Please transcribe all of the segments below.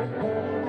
right?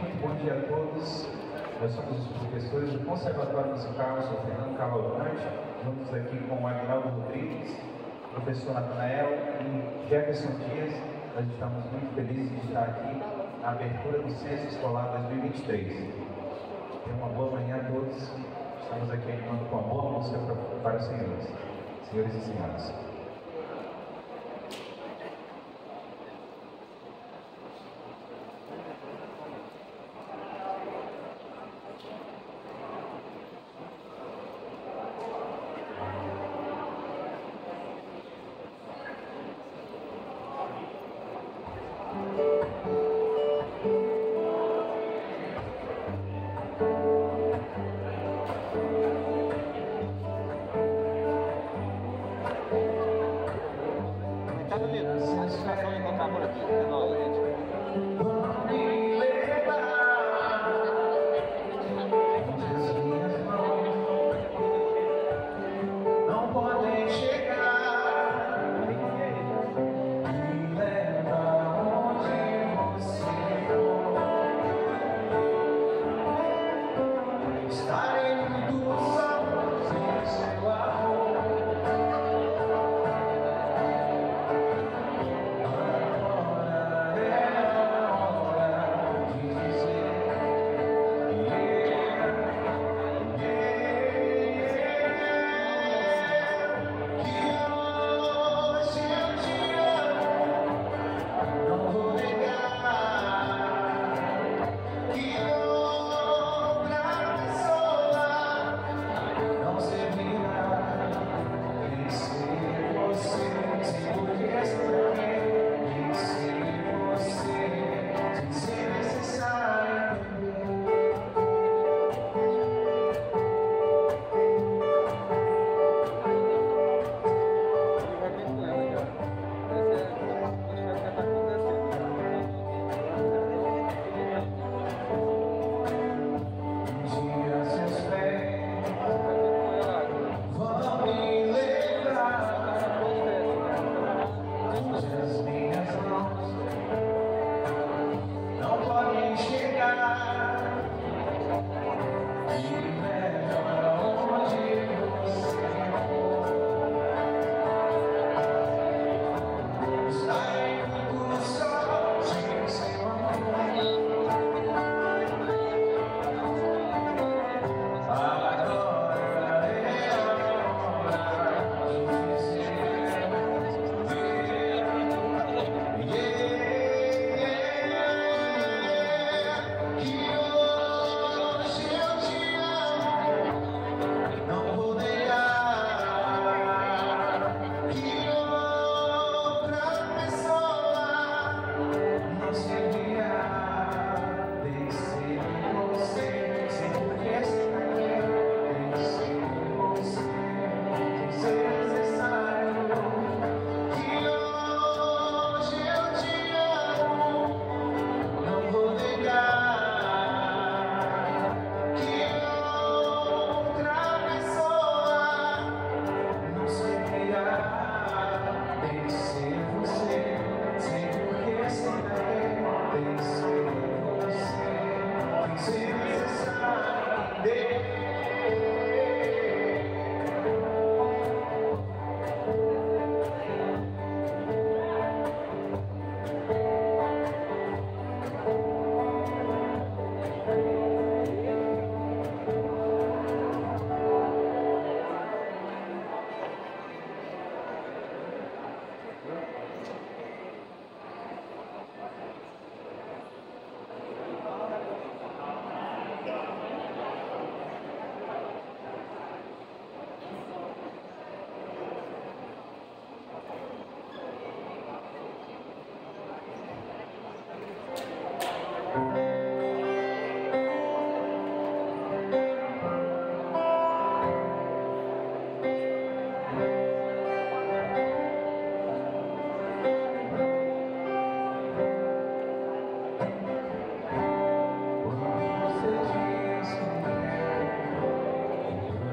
muito bom dia a todos. Nós somos os professores do Conservatório Musical, sou Fernando Cavalcante. Estamos aqui com o Agnaldo Rodrigues, professor Natanael e Jefferson Dias. Nós estamos muito felizes de estar aqui na abertura do Censo Escolar 2023. Tenha uma boa manhã a todos. Estamos aqui animando com a boa música para, para os senhores, senhores e senhoras.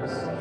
Thanks.